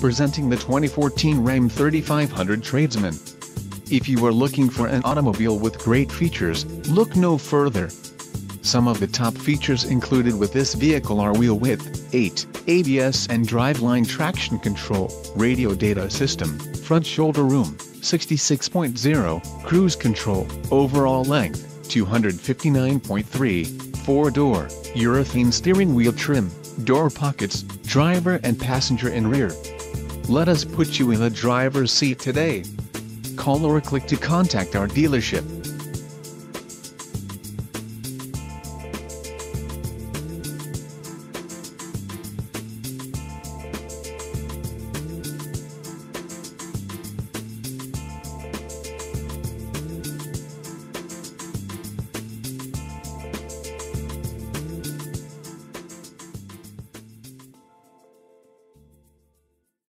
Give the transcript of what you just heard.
presenting the 2014 Ram 3500 Tradesman. If you are looking for an automobile with great features, look no further. Some of the top features included with this vehicle are wheel width, 8, ABS and driveline traction control, radio data system, front shoulder room, 66.0, cruise control, overall length, 259.3, 4-door, urethane steering wheel trim, door pockets, driver and passenger in rear. Let us put you in the driver's seat today. Call or click to contact our dealership.